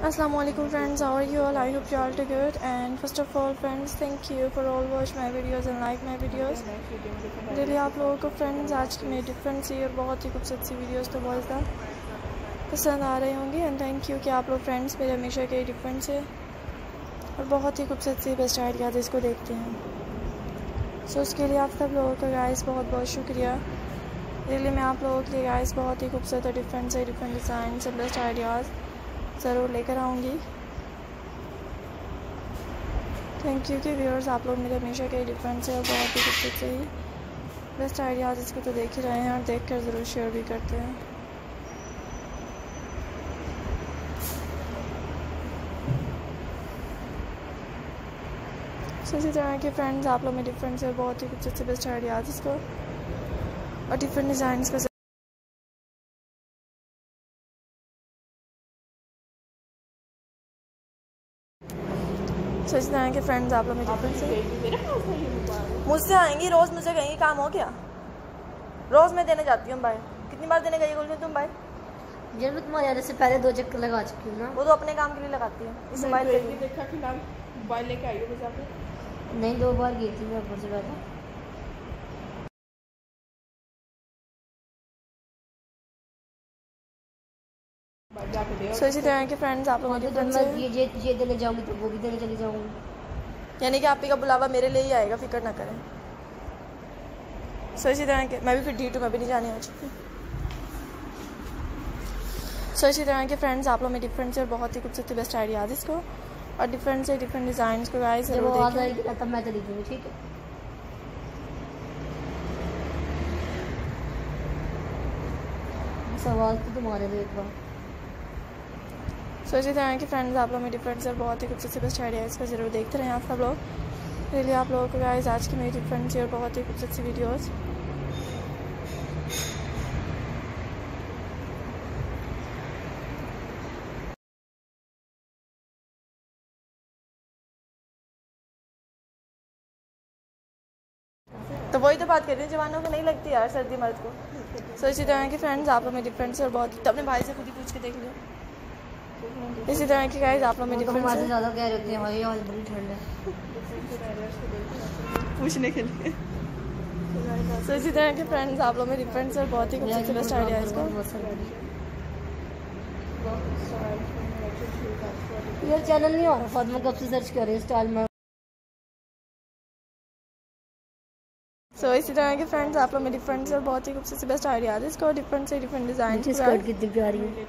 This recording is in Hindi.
Friends. How are you all? I hope you all do good. And first of all friends thank you for all watch my videos and like my videos. Daily आप लोगों को फ्रेंड्स आज की मेरी डिफरेंट सी और बहुत ही खूबसूरत सी वीडियोस तो बहुत ज़्यादा पसंद आ रही होंगी। एंड थैंक यू कि आप लोग फ्रेंड्स मेरे हमेशा के डिफरेंट से और बहुत ही खूबसूरत सी बेस्ट आइडियाज़ इसको देखते हैं। सो so, उसके लिए आप सब लोगों का गाइस बहुत बहुत शुक्रिया। रियली मैं आप लोगों के लिए गाइस बहुत ही खूबसूरत और डिफरेंट से डिफरेंट डिज़ाइन से बेस्ट आइडियाज़ ज़रूर लेकर आऊँगी। थैंक यू कि व्यूअर्स आप लोग मेरे हमेशा के डिफरेंट से और बहुत ही खूबसूरत से ही। बेस्ट आइडियाज़ इसको तो देख ही रहे हैं और देख कर ज़रूर शेयर भी करते हैं। सो इसी तरह के फ्रेंड्स आप लोग में डिफरेंट से बहुत ही खूबसूरत से बेस्ट आइडियाज़ इसको। और डिफरेंट डिज़ाइन का सोचते हैं कि फ्रेंड्स आप लोग मेरी फ्रेंड मुझसे आएँगी रोज़ मुझे कहेंगी काम हो गया? रोज़ मैं देने जाती हूँ भाई कितनी बार देने गई बोलती तुम भाई जब मैं तुम्हारे आने से पहले दो चक्कर लगा चुकी हूँ ना। वो तो अपने काम के लिए लगाती है इस मोबाइल पे देखा कि मोबाइल लेके आई हो नहीं दो बार गई थी मैं ऊपर से पहले सो इसी तरह के फ्रेंड्स आप लोग तो मैं ये ये देने जाऊँगी तो वो भी देने चली जाऊँगी। यानी कि आप ही का बुलावा मेरे लिए ही आएगा फ़िक्र ना करें। सो इसी तरह के मैं भी फिर डी टू में भी नहीं जाने आ चुकी सो इसी तरह के फ्रेंड्स आप लोग में डिफरेंट से और बहुत ही खूबसूरत बेस्ट आइडियाज़ इसको। और डिफरेंट से डिफरेंट डिज़ाइन को गाइस वो आ तब मैं चली जाऊँगी ठीक है? सवाल तो तुम्हारे लिए एक बार। सो इसी तरह के फ्रेंड्स आप लोग में डिफरेंट और बहुत ही खूबसूरत से बेस्ट आइडिया इसका ज़रूर देखते रहें आप सब लोग। इसलिए आप लोगों को गाइस आज की मेरी डिफरेंट और बहुत ही खूबसूरत सी वीडियोज़ तो वही तो बात कर रही हूँ जवानों को नहीं लगती यार सर्दी मर्द को। सो so, इसी के फ्रेंड्स आप लोग में डिफरेंट और बहुत तो अपने भाई से खुद ही पूछ के देख लो। इसी तरह की गाइस आप लोग में तो हमारे ज़्यादा कह होती है हमारी आज बड़ी ठंड है। पूछने के लिए। सो इसी तरह के फ्रेंड्स आप लोग में फ्रेंड्स और बहुत ही खूबसूरत बेस्ट आइडिया इसको। यार चैनल नहीं हो रहा फातिमा कब से सर्च कर रही है स्टाइल में? सो so, इसी तरह के फ्रेंड्स आप लोग मेरी फ्रेंड्स और बहुत ही खूबसूरत से बेस्ट आइडियाज़ इसको डिफरेंट से डिफरेंट डिज़ाइन स्कर्ट कितनी प्यारी है